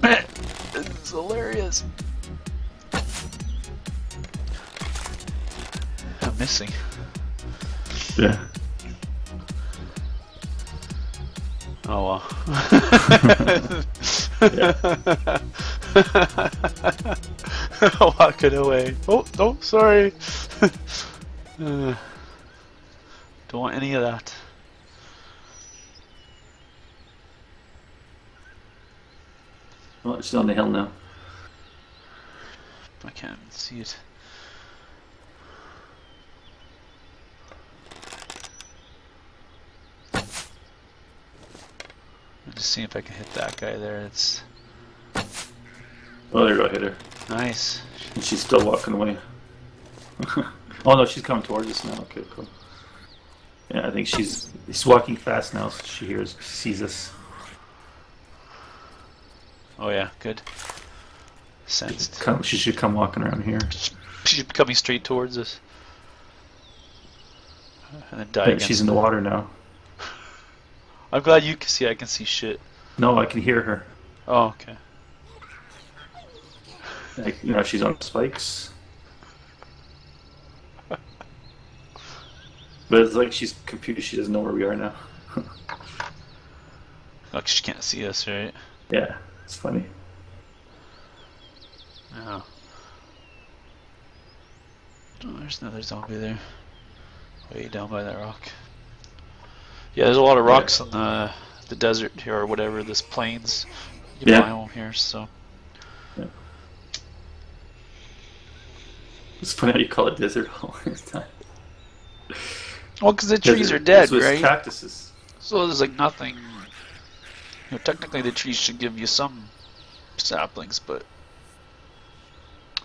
this is hilarious. I'm missing. Yeah. Oh well. Walking away. Oh, oh, sorry. Uh, don't want any of that. Well, she's on the hill now. I can't see it. I'm just seeing if I can hit that guy there. It's Oh, there you go, hit her. nice. And she's still walking away. oh no, she's coming towards us now. Okay, cool. Yeah, I think she's she's walking fast now, so she hears, sees us. Oh yeah, good. Sensed. Come, she should come walking around here. She's coming straight towards us. And then die I think she's in the water now. I'm glad you can see. I can see shit. No, I can hear her. Oh, okay. Like, you know, she's on spikes. but it's like she's confused. She doesn't know where we are now. Oh, Look, she can't see us, right? yeah, it's funny. No. Oh, there's another zombie there. Way down by that rock. Yeah, there's a lot of Yeah. rocks in the the desert here or whatever, this plains Yeah. biome here, so It's funny how you call it desert all the time. Well, because the trees Desert. are dead, right? Cactuses. So there's like nothing. You know, technically the trees should give you some saplings, but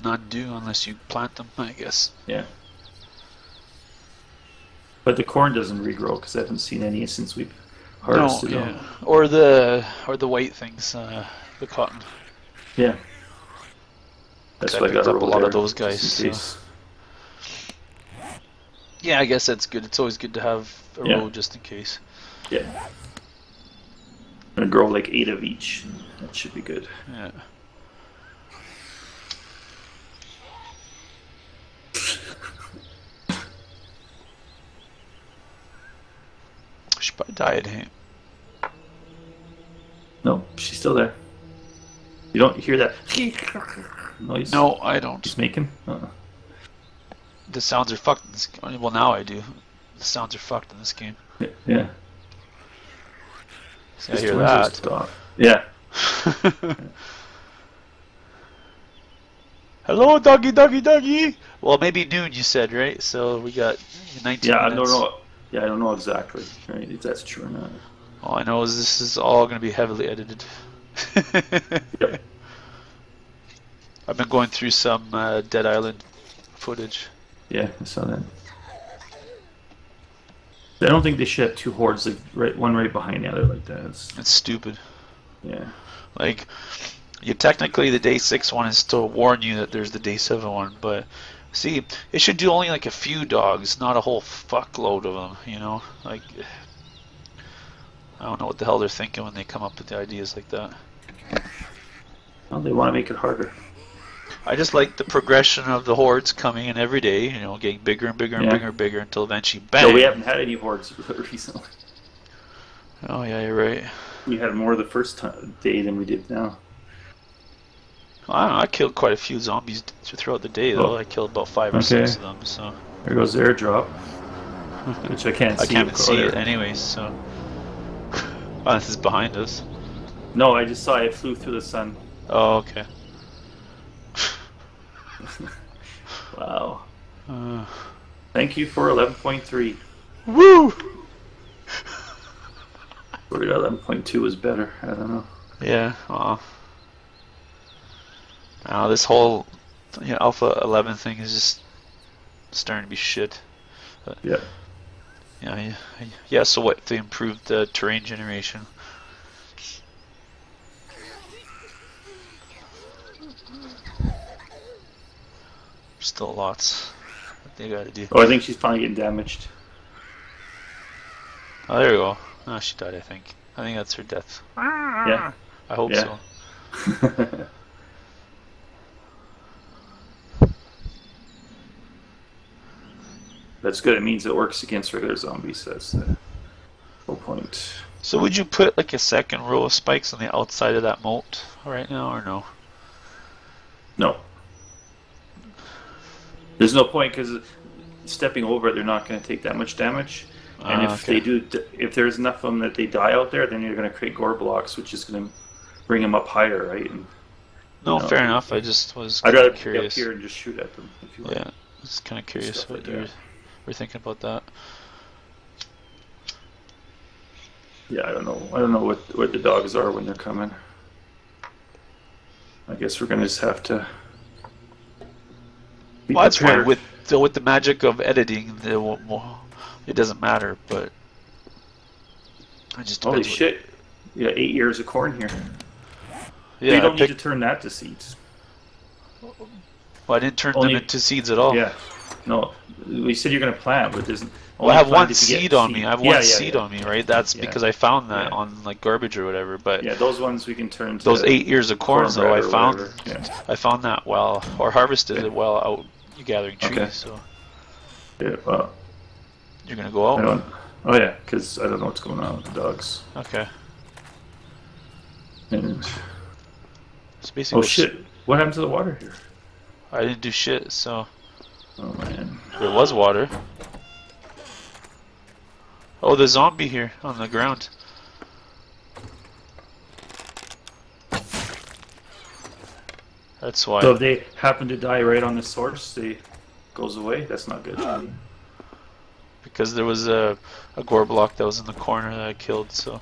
none do unless you plant them, I guess. Yeah. But the corn doesn't regrow because I haven't seen any since we've harvested no, them. Or the or the white things, uh, the cotton. Yeah. That's why I picked got up a lot of those guys, so- Yeah, I guess that's good. It's always good to have a Yeah. row just in case. Yeah. I'm gonna grow like eight of each. That should be good. Yeah. Should probably die at him. No, she's still there. You don't hear that noise? No, I don't. She's making? uh The sounds are fucked in this Well, now I do. The sounds are fucked in this game. Yeah. Yeah. I hear that. stop- Yeah. Hello, doggy, doggy, doggy. Well, maybe noon. You said right. So we got 19 Yeah, I don't know. Yeah, I don't know exactly, right? If that's true or not. All I know is this is all going to be heavily edited. Yep. I've been going through some uh, Dead Island footage. Yeah, I saw that. I don't think they should have two hordes, like right, one right behind the other, like that. It's, It's stupid. yeah, Like, you technically the day six one is to warn you that there's the day seven one, but see, it should do only like a few dogs, not a whole fuckload of them. You know, like I don't know what the hell they're thinking when they come up with the ideas like that. well, they want to make it harder. I just like the progression of the hordes coming in every day. You know, getting bigger and bigger and Yeah. bigger and bigger until eventually bang. So we haven't had any hordes recently. Oh yeah, you're right. We had more the first time, day than we did now. I don't know. I killed quite a few zombies throughout the day though. Oh. I killed about five or six of them. So There goes the airdrop, which I can't I see. can't see it anyways. So oh, this is behind us. No, I just saw it flew through the sun. Oh okay. Wow. Uh, Thank you for 11.3. woo! Worried 11.2 was better. I don't know. Yeah. Well, now this whole you know, Alpha 11 thing is just starting to be shit. Yeah. Yeah, yeah, yeah. So what? They improved the terrain generation. Still lots that they gotta do. Oh, I think she's finally getting damaged. Oh, there we go. Oh, she died. I think. I think that's her death. Yeah. I hope Yeah. so. That's good. It means it works against regular zombies. That's the whole point. So would you put like a second row of spikes on the outside of that moat right now, or no? No. There's no point because stepping over it, they're not going to take that much damage. And Ah, if okay. they do, if there's enough of them that they die out there, then you're going to create gore blocks, which is going to bring them up higher, right? And No, No. fair enough. I just was I'd rather be up curious. here and just shoot at them. If you like. Yeah, just kind of curious Stuff what like you were, were thinking about that. Yeah, I don't know. I don't know what what the dogs are when they're coming. I guess we're gonna just have to. Well, that's prepared. With so with the magic of editing, well, it doesn't matter. But I just Holy what- shit! Yeah, eight years of corn here. Yeah, you don't need picked, to turn that to seeds. well, I didn't turn only- them into seeds at all. Yeah. No, we said you're gonna plant, but there's. Well, I have one to seed on me. I have one Yeah, seed yeah. on me, right? That's because I found that on like garbage or whatever. But Yeah, those ones we can turn to. those eight years of corn, though, I found. I found that well or harvested it well out gathering trees. Okay. So Yeah. Well, you're gonna go out. Oh yeah, because I don't know what's going on with the dogs. Okay. And, So basically, oh shit! What happened to the water here? I didn't do shit. So Oh man. there was water. Oh, the zombie here on the ground. That's why. So if they happen to die right on the source, they goes away. That's not good. Hmm. because there was a, a gore block that was in the corner that I killed, so.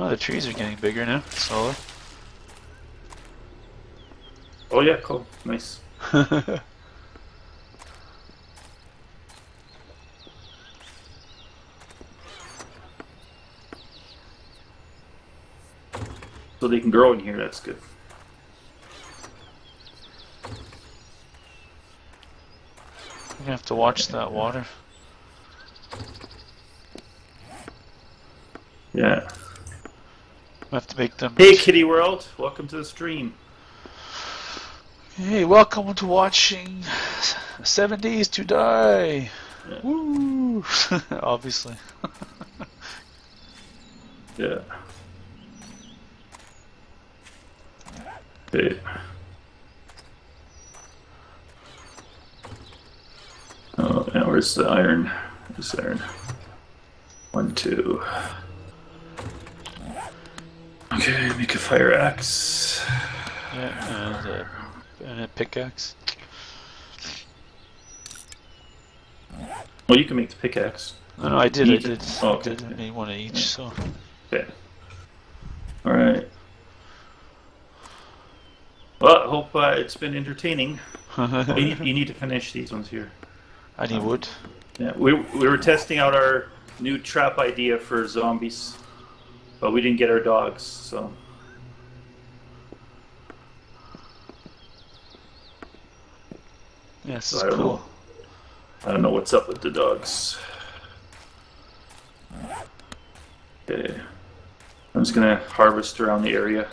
Oh, the trees are getting bigger now, slowly. Oh yeah, cool, nice. So they can grow in here. That's good. I'm gonna have to watch that water. Yeah. I have to make them. Hey, Kitty World, welcome to the stream. Hey, welcome to watching Seven Days to Die. Yeah. Woo! Obviously. Yeah. Okay. Oh, now where's the iron? Where's the iron? One, two. Okay, make a fire axe. Yeah, and a, and a pickaxe. Well, you can make the pickaxe. No, no, I did. I did. Oh, I did. I made one of each. So. Okay. All right. Well, I hope uh, it's been entertaining. You need, you need to finish these ones here. I need wood. Yeah, we, we were testing out our new trap idea for zombies, but we didn't get our dogs, so. Yes, so I don't cool. know. I don't know what's up with the dogs. Okay. I'm just gonna harvest around the area.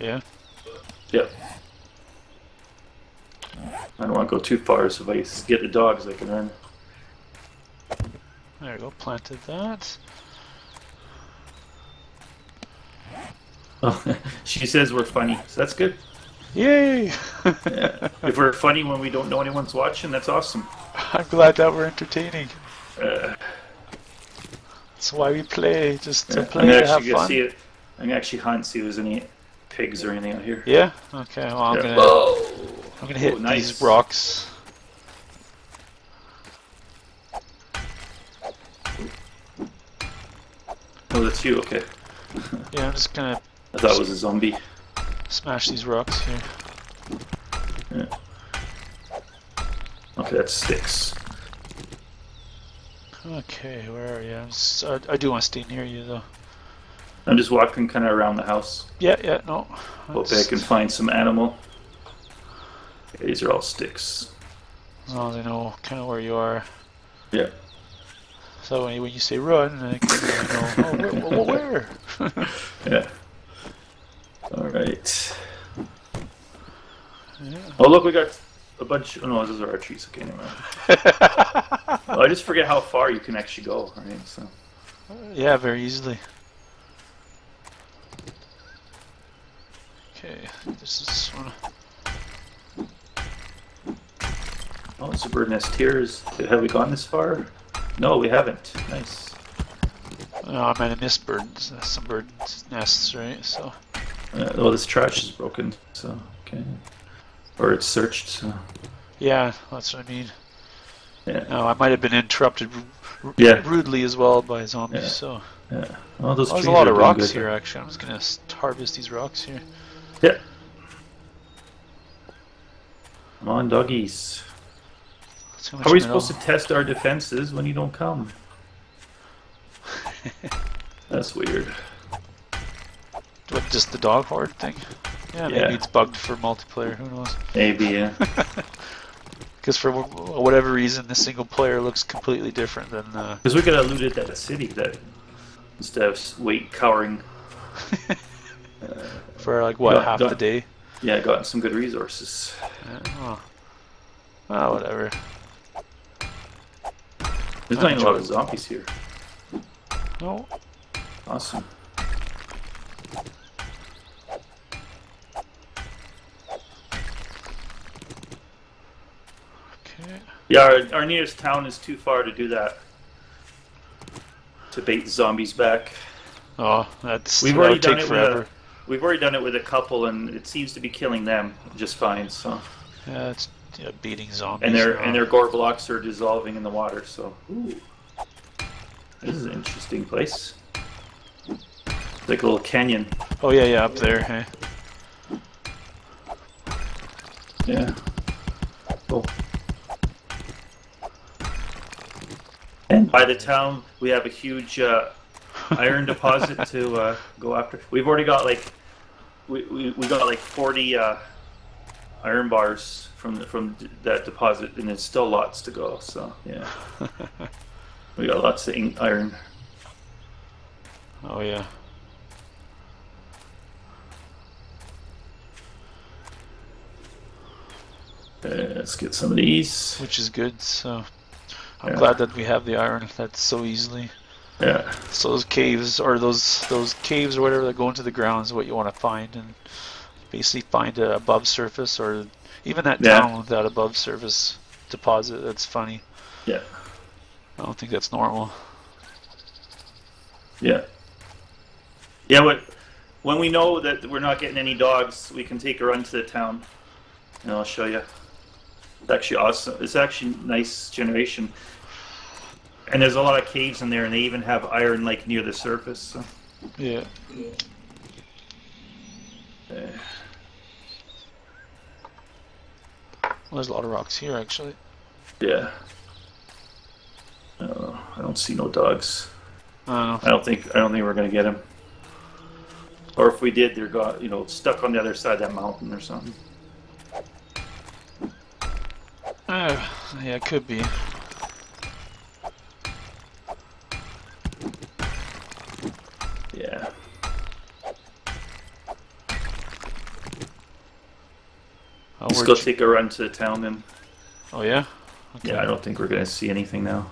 Yeah. Yep. I don't want to go too far, so if I get the dogs, I can run. There we go. Planted that. Oh, she says we're funny, so that's good. Yay! Yeah. if we're funny when we don't know anyone's watching, that's awesome. I'm glad that we're entertaining. Uh, That's why we play, just to yeah, play I'm to have fun. see it. I'm actually hunt, see if there's any pigs or anything out here. Yeah. Okay. Well, I'm Yeah. gonna Oh, I'm gonna hit Oh, nice. these rocks. Oh, that's you. Okay. Yeah, I'm just gonna I thought it was a zombie. smash these rocks here. Yeah. Okay, that's six. Okay, where are you? I'm s- I, I do want to stay near you though. I'm just walking kind of around the house. Yeah, yeah, no. Hope I can find some animal. Okay, these are all sticks. Oh, they know kind of where you are. Yeah. So when you, when you say run, they can you know, oh, where? where? Yeah. All right. Yeah. Oh look, we got a bunch. Oh no, those are our trees. Okay, never mind. I just forget how far you can actually go. Right. So. Yeah, very easily. Okay, this is one. Oh, it's a bird nest here. Is, have we gone this far? No, we haven't. Nice. No, I meant I missed birds. Some bird nests, right? So. Uh, well, this trash is broken, so okay. Or it's searched. So. Yeah, that's what I mean. Yeah. No, I might have been interrupted yeah. rudely as well by zombies. Yeah. So. Yeah. Well, those oh, there's a lot of rocks here. Actually, I'm just gonna harvest these rocks here. Yeah. Come on, doggies. How are we supposed to test our defenses when you don't come? That's weird. What, just the dog horde thing? Yeah, maybe yeah. it's bugged for multiplayer. Who knows? Maybe, yeah. Because for whatever reason, the single player looks completely different than. the... Because we could have looted at a city that instead of wait cowering. uh, for like what half the day? Yeah, gotten some good resources. Oh. Well, whatever. There's not even a lot of zombies here. No. Awesome. Okay. Yeah, our, our nearest town is too far to do that. To bait zombies back. Oh, that's we've already done it forever. With a, we've already done it with a couple, and it seems to be killing them just fine. So. Yeah, it's yeah, beating zombies. And their and their gore blocks are dissolving in the water. So. Ooh. This is an interesting place. It's like a little canyon. Oh yeah, yeah, up there. Hey. Yeah. Cool. And by the town, we have a huge uh, iron deposit to uh, go after. We've already got like we, we, we got like 40 uh, iron bars from the, from that deposit, and there's still lots to go. So yeah, we got lots of iron. Oh yeah. let's get some of these. Which is good. So I'm yeah. glad that we have the iron. That's so easily. Yeah. So those caves or those those caves or whatever that go into the ground is what you want to find and basically find a above surface or even that yeah. town with that above surface deposit. That's funny. Yeah. I don't think that's normal. Yeah. Yeah, what when we know that we're not getting any dogs, we can take a run to the town, and I'll show you. It's actually awesome. It's actually nice generation. And there's a lot of caves in there, and they even have iron like near the surface. So. Yeah. yeah. Well, there's a lot of rocks here, actually. Yeah. Uh, I don't see no dogs. I don't, I don't think I don't think we're gonna get them. Or if we did, they're got you know stuck on the other side of that mountain or something. Uh, yeah, it could be. Let's go take a run to the town then. Oh yeah? Okay. Yeah, I don't think we're gonna see anything now.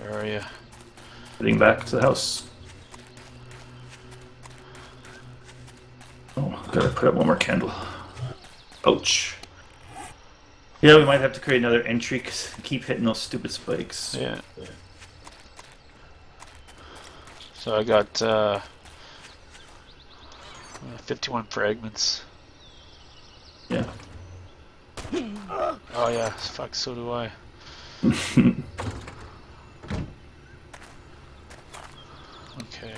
Where are you? Heading back to the house. Oh, gotta put up one more candle. Ouch. Yeah, we might have to create another entry because keep hitting those stupid spikes. Yeah. So I got uh, 51 fragments. Yeah. Oh yeah, fuck, so do I. okay.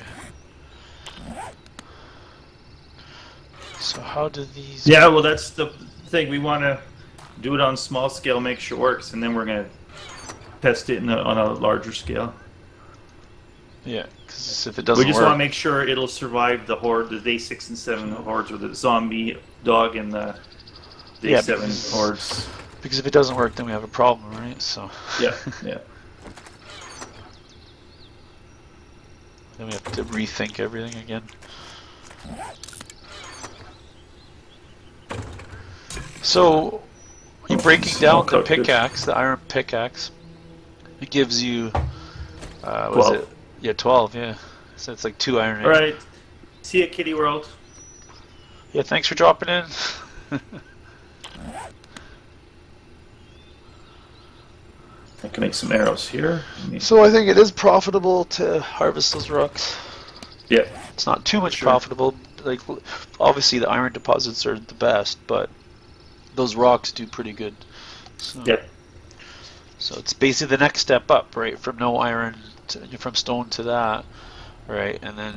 So how do these... Yeah, well that's the thing, we want to do it on small scale, make sure it works, and then we're going to test it a, on a larger scale. Yeah, because if it doesn't We just want to make sure it'll survive the horde, the day 6 and 7 hordes, or the zombie dog and the Yeah, seven because- hordes. Because if it doesn't work, then we have a problem, right? So Yeah, yeah. then we have to rethink everything again. So, you're breaking down the pickaxe, the iron pickaxe, it gives you, uh, 12. it? Yeah, 12, yeah. So it's like two iron. All right. See you, Kitty World. Yeah, thanks for dropping in. I can make some arrows here. so I think it is profitable to harvest those rocks. Yeah. It's not too much Sure. profitable. Like, obviously the iron deposits are the best, but those rocks do pretty good. So, Yeah. So it's basically the next step up, right? From no iron, to, from stone to that, right? And then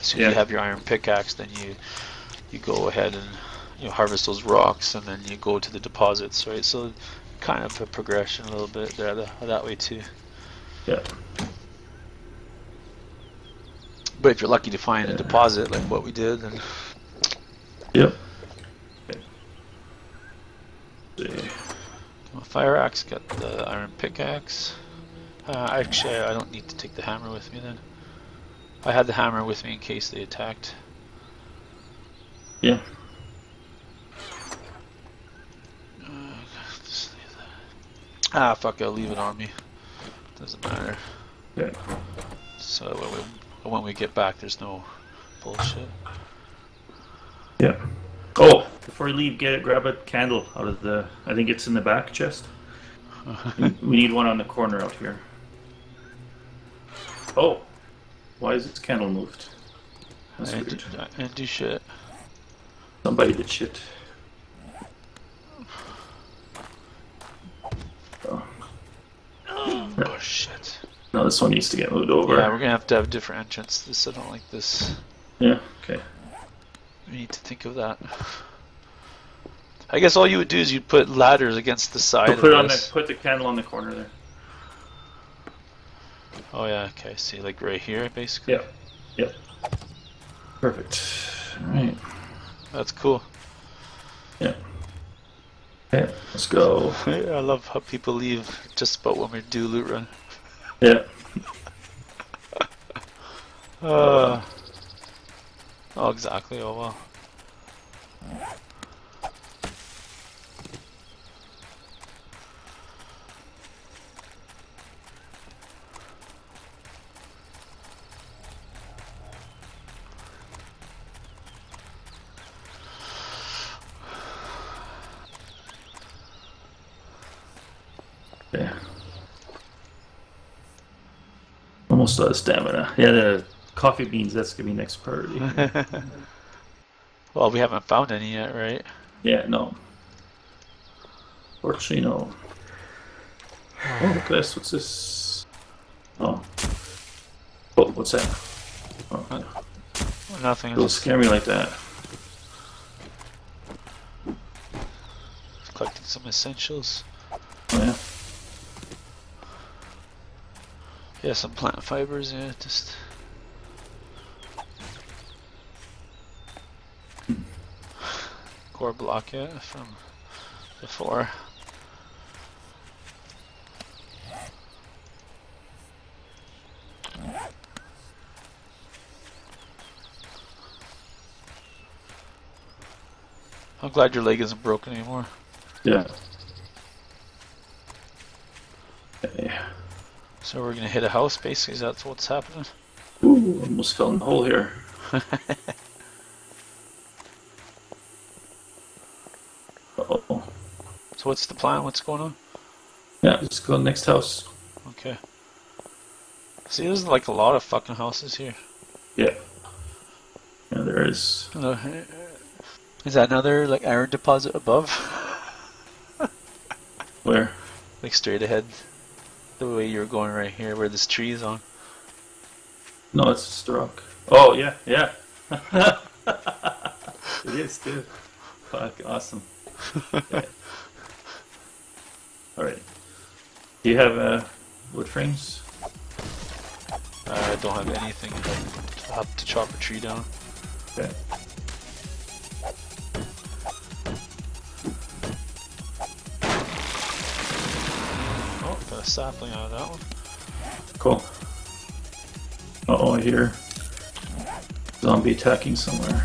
as soon as Yeah. you have your iron pickaxe, then you you go ahead and you know, harvest those rocks, and then you go to the deposits, right? So kind of a progression a little bit there that, that way too. Yeah. But if you're lucky to find a deposit like what we did, then Yep. Okay. Fire axe got the iron pickaxe. Uh, actually, I don't need to take the hammer with me then. I had the hammer with me in case they attacked. Yeah. Uh, just leave that. Ah, fuck! I'll leave it on me. Doesn't matter. Yeah. So when we, when we get back, there's no bullshit. Yeah. Oh, before you leave, get it. Grab a candle out of the. I think it's in the back chest. We need one on the corner out here. Oh, why is this candle moved? That's I weird. do, I didn't do shit. Somebody did shit. Oh shit. No, this one needs to get moved over. Yeah, we're gonna have to have a different entrance. This I don't like this. Yeah, okay. We need to think of that. I guess all you would do is you'd put ladders against the side So of put it on this. the put the candle on the corner there. Oh yeah, okay. See, like right here, basically. Yeah. Yep. Perfect. Alright. That's cool. Yeah. Okay, let's go. I love how people leave just about when we do loot run. Yeah. Uh, oh, exactly. Oh well. Yeah. Almost out of stamina. Yeah, the coffee beans, that's gonna be next priority. well, we haven't found any yet, right? yeah, no. Fortunately, no. Oh, look at this. What's this? Oh. Oh, what's that? Oh, Nothing. don't scare me like that. collecting some essentials. Oh, yeah. Yeah, some plant fibers. Yeah, just. Gore block, yeah, from before. I'm glad your leg isn't broken anymore. Yeah. Okay. So we're gonna hit a house, basically. Is that what's happening? Ooh, almost fell in the hole here. Uh-oh. So what's the plan? What's going on? Yeah, let's go next house. Okay. See, there's like a lot of fucking houses here. Yeah. Yeah, there is. Uh, Is that another like iron deposit above? Where? like straight ahead, the way you're going right here, where this tree is on. No, it's just a rock. Oh, yeah, yeah. it is, too. Fuck, awesome. Yeah. Alright. Do you have uh, wood frames? Uh, I don't have anything. I'll have to chop a tree down. Okay. Sapling out of that one. Cool. Uh oh, I hear zombie attacking somewhere.